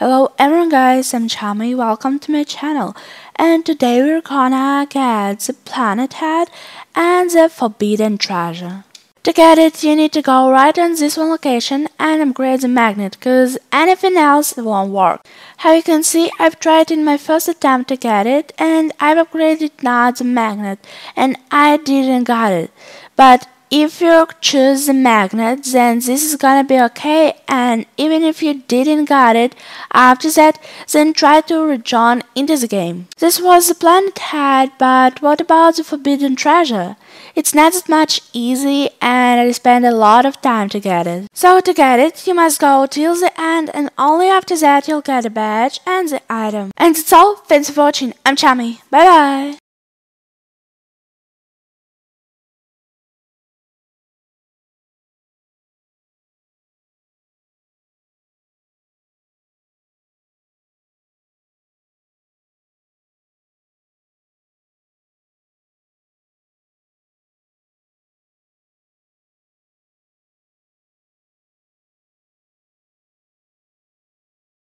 Hello everyone guys, I'm Charmy, welcome to my channel and today we're gonna get the planet head and the forbidden treasure. To get it you need to go right on this one location and upgrade the magnet cause anything else won't work. How you can see I've tried in my first attempt to get it and I've upgraded now the magnet and I didn't got it. But if you choose the magnet then this is gonna be okay and even if you didn't got it after that then try to rejoin into the game. This was the planet head but what about the forbidden treasure? It's not that much easy and I spent a lot of time to get it. So to get it you must go till the end and only after that you'll get a badge and the item. And that's all, thanks for watching, I'm Charmy, bye bye!